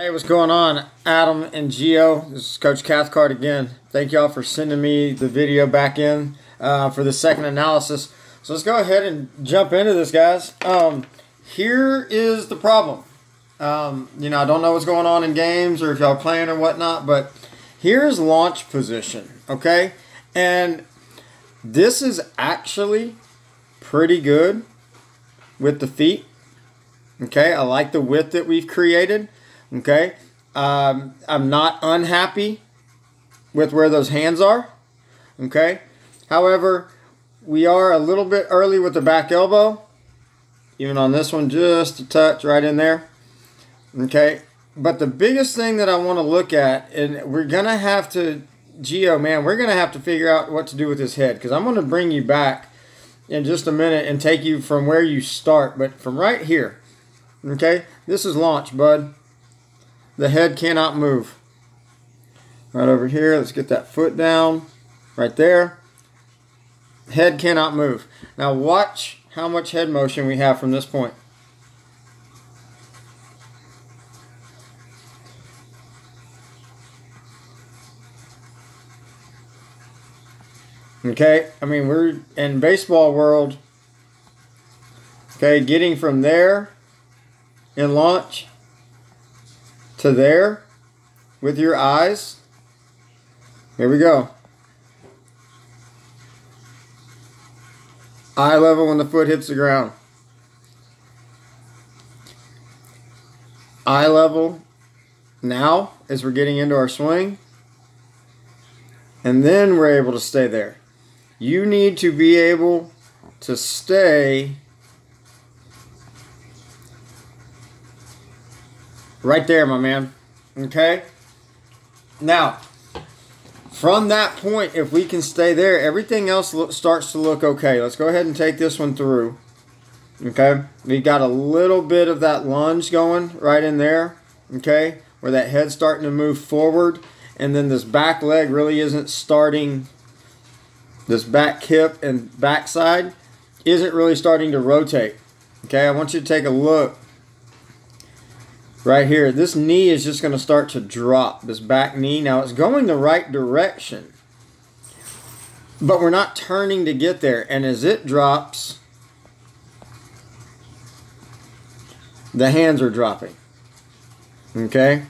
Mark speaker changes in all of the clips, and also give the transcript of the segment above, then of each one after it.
Speaker 1: Hey, what's going on, Adam and Gio? This is Coach Cathcart again. Thank y'all for sending me the video back in uh, for the second analysis. So let's go ahead and jump into this, guys. Um, here is the problem. Um, you know, I don't know what's going on in games or if y'all playing or whatnot, but here's launch position, okay? And this is actually pretty good with the feet. Okay, I like the width that we've created. Okay. Um, I'm not unhappy with where those hands are. Okay. However, we are a little bit early with the back elbow. Even on this one, just a touch right in there. Okay. But the biggest thing that I want to look at, and we're going to have to, Gio, man, we're going to have to figure out what to do with his head because I'm going to bring you back in just a minute and take you from where you start, but from right here. Okay. This is launch, bud. The head cannot move. Right over here, let's get that foot down. Right there. Head cannot move. Now watch how much head motion we have from this point. Okay, I mean, we're in baseball world. Okay, getting from there in launch to there with your eyes. Here we go. Eye level when the foot hits the ground. Eye level now as we're getting into our swing. And then we're able to stay there. You need to be able to stay Right there, my man. Okay? Now, from that point, if we can stay there, everything else starts to look okay. Let's go ahead and take this one through. Okay? We got a little bit of that lunge going right in there. Okay? Where that head's starting to move forward. And then this back leg really isn't starting, this back hip and backside isn't really starting to rotate. Okay? I want you to take a look right here, this knee is just going to start to drop, this back knee. Now it's going the right direction, but we're not turning to get there. And as it drops, the hands are dropping. Okay?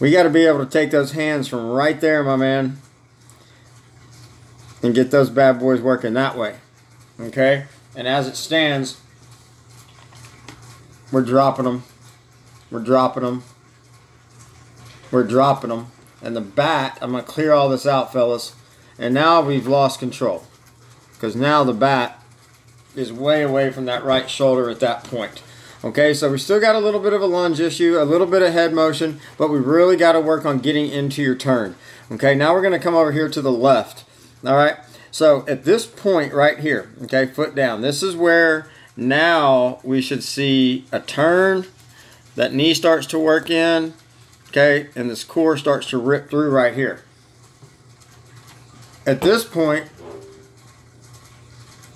Speaker 1: We got to be able to take those hands from right there, my man, and get those bad boys working that way. Okay? And as it stands, we're dropping them. We're dropping them. We're dropping them. And the bat, I'm going to clear all this out, fellas. And now we've lost control. Because now the bat is way away from that right shoulder at that point. Okay, so we still got a little bit of a lunge issue, a little bit of head motion, but we really got to work on getting into your turn. Okay, now we're going to come over here to the left. All right, so at this point right here, okay, foot down, this is where now we should see a turn. That knee starts to work in. Okay, and this core starts to rip through right here. At this point,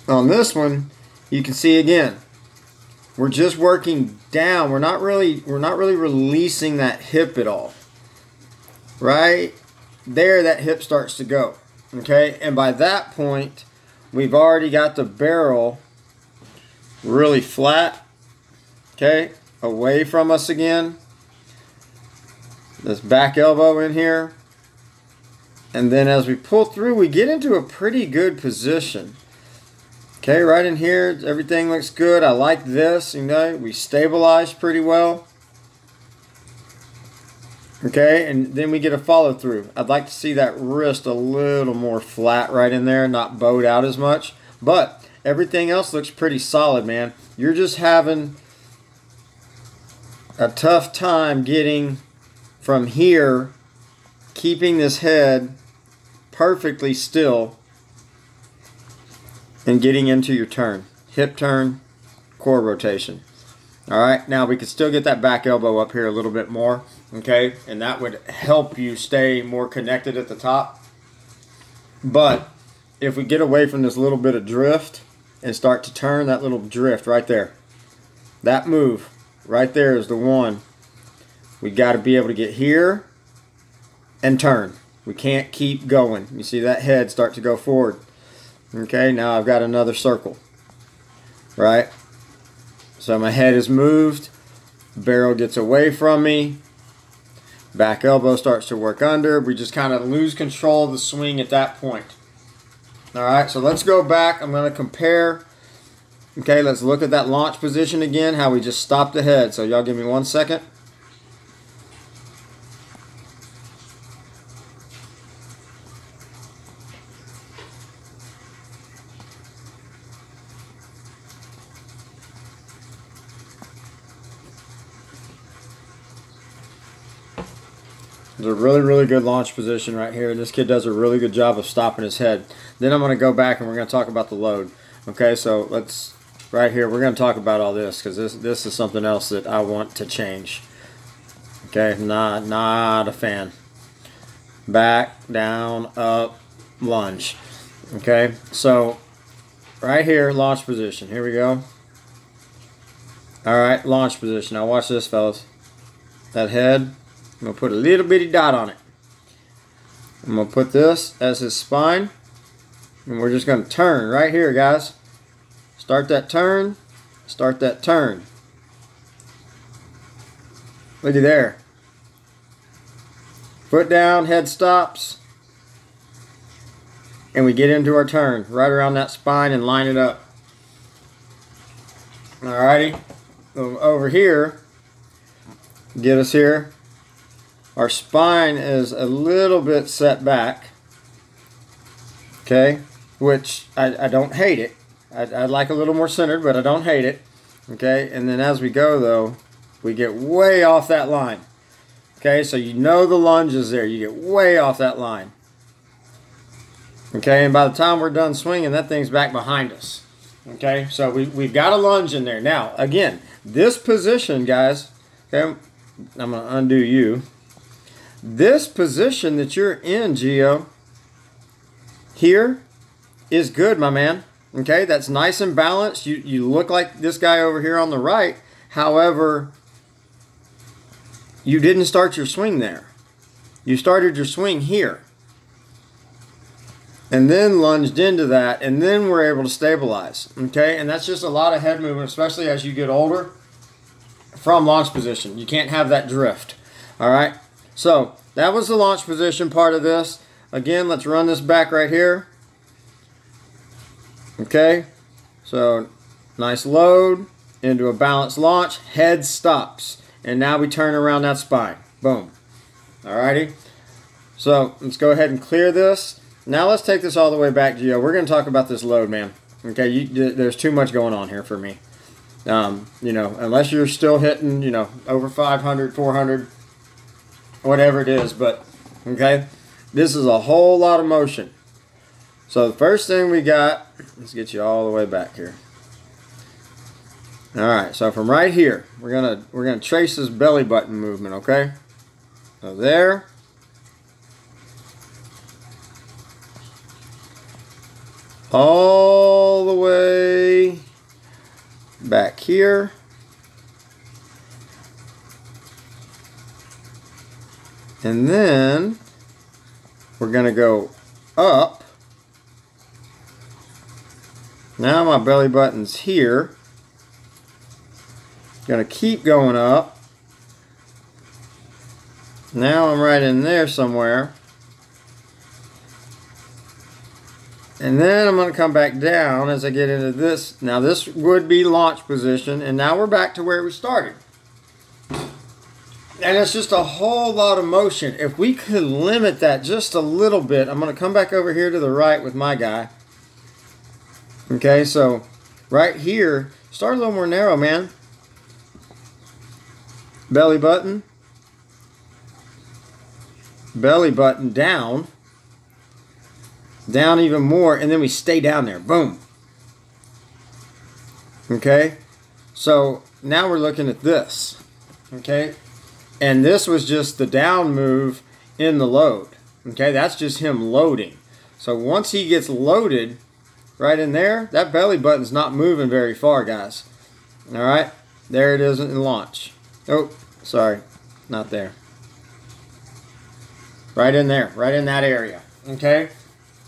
Speaker 1: on this one, you can see again, we're just working down. We're not really we're not really releasing that hip at all. Right? There that hip starts to go. Okay? And by that point, we've already got the barrel really flat, okay, away from us again. This back elbow in here. And then as we pull through, we get into a pretty good position. Okay, right in here, everything looks good. I like this, you know, we stabilize pretty well. Okay, and then we get a follow through. I'd like to see that wrist a little more flat right in there, not bowed out as much. But Everything else looks pretty solid, man. You're just having a tough time getting from here, keeping this head perfectly still, and getting into your turn. Hip turn, core rotation. All right, now we can still get that back elbow up here a little bit more, okay? And that would help you stay more connected at the top. But if we get away from this little bit of drift, and start to turn that little drift right there. That move right there is the one. We got to be able to get here and turn. We can't keep going. You see that head start to go forward. Okay, now I've got another circle. Right? So my head is moved. Barrel gets away from me. Back elbow starts to work under. We just kind of lose control of the swing at that point. All right, so let's go back. I'm going to compare. Okay, let's look at that launch position again, how we just stopped the head. So y'all give me one second. A really, really good launch position right here. This kid does a really good job of stopping his head. Then I'm going to go back and we're going to talk about the load. Okay, so let's, right here, we're going to talk about all this because this, this is something else that I want to change. Okay, not, not a fan. Back, down, up, lunge. Okay, so right here, launch position. Here we go. All right, launch position. Now watch this, fellas. That head, I'm going to put a little bitty dot on it. I'm going to put this as his spine. And we're just going to turn right here, guys. Start that turn. Start that turn. Look at there. Foot down, head stops. And we get into our turn right around that spine and line it up. Alrighty. Over here, get us here our spine is a little bit set back. Okay, which I, I don't hate it. I, I like a little more centered, but I don't hate it. Okay, and then as we go though, we get way off that line. Okay, so you know the lunge is there. You get way off that line. Okay, and by the time we're done swinging, that thing's back behind us. Okay, so we, we've got a lunge in there. Now, again, this position, guys, okay, I'm going to undo you. This position that you're in, Gio, here is good, my man. Okay, that's nice and balanced. You, you look like this guy over here on the right. However, you didn't start your swing there. You started your swing here. And then lunged into that, and then we're able to stabilize. Okay, and that's just a lot of head movement, especially as you get older from launch position. You can't have that drift. All right. So that was the launch position part of this. Again, let's run this back right here. Okay, so nice load into a balanced launch. Head stops. And now we turn around that spine. Boom. Alrighty. So let's go ahead and clear this. Now let's take this all the way back, Gio. We're going to talk about this load, man. Okay, you, there's too much going on here for me. Um, you know, unless you're still hitting, you know, over 500, 400, whatever it is. But, okay, this is a whole lot of motion. So the first thing we got, let's get you all the way back here. All right, so from right here, we're gonna we're gonna trace this belly button movement, okay? So there. All the way back here. And then we're going to go up. Now my belly button's here. Going to keep going up. Now I'm right in there somewhere. And then I'm going to come back down as I get into this. Now this would be launch position. And now we're back to where we started. And it's just a whole lot of motion. If we could limit that just a little bit, I'm going to come back over here to the right with my guy. Okay, so right here, start a little more narrow, man. Belly button. Belly button down. Down even more, and then we stay down there. Boom. Okay, so now we're looking at this. Okay, and this was just the down move in the load. Okay, that's just him loading. So once he gets loaded right in there, that belly button's not moving very far, guys. All right. There it is in launch. Oh, sorry, not there. Right in there, right in that area. Okay?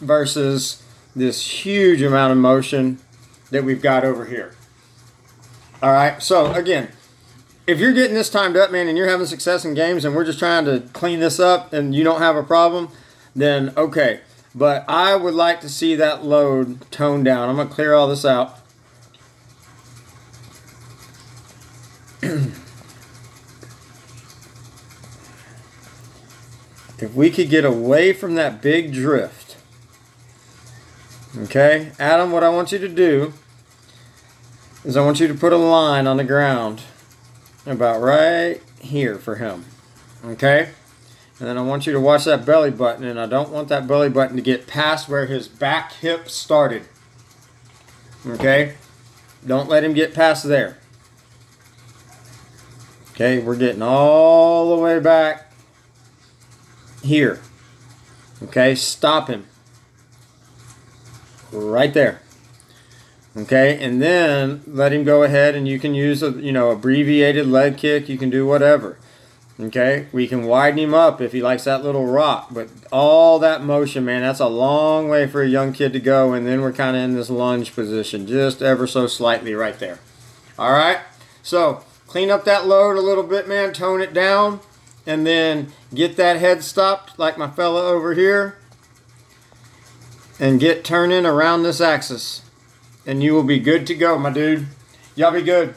Speaker 1: Versus this huge amount of motion that we've got over here. All right, so again, if you're getting this timed up, man, and you're having success in games and we're just trying to clean this up and you don't have a problem, then okay. But I would like to see that load toned down. I'm to clear all this out. if we could get away from that big drift. Okay, Adam, what I want you to do is I want you to put a line on the ground about right here for him. Okay? And then I want you to watch that belly button, and I don't want that belly button to get past where his back hip started. Okay? Don't let him get past there. Okay, we're getting all the way back here. Okay, stop him. Right there. Okay, and then let him go ahead and you can use a you know abbreviated leg kick, you can do whatever. Okay, we can widen him up if he likes that little rock, but all that motion, man, that's a long way for a young kid to go, and then we're kind of in this lunge position, just ever so slightly right there. All right, so clean up that load a little bit, man, tone it down, and then get that head stopped like my fella over here, and get turning around this axis, and you will be good to go, my dude. Y'all be good.